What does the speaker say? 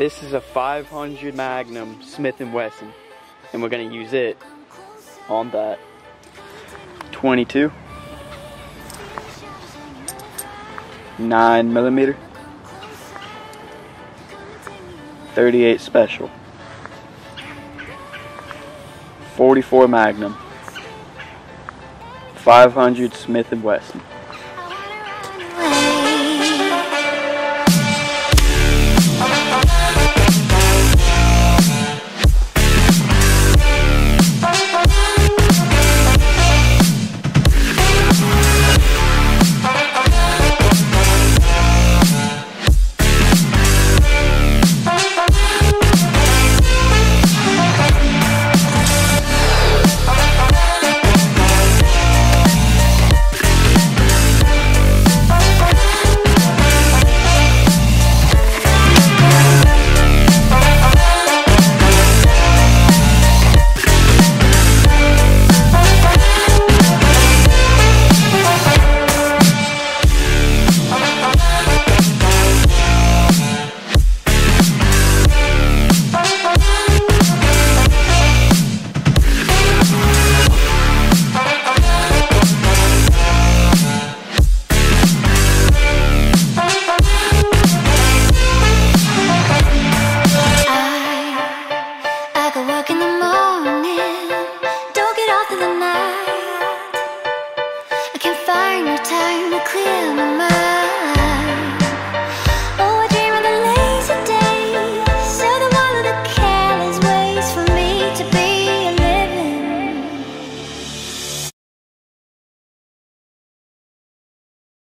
This is a 500 Magnum Smith & Wesson, and we're gonna use it on that 22, 9 millimeter, 38 special, 44 Magnum, 500 Smith & Wesson. 나.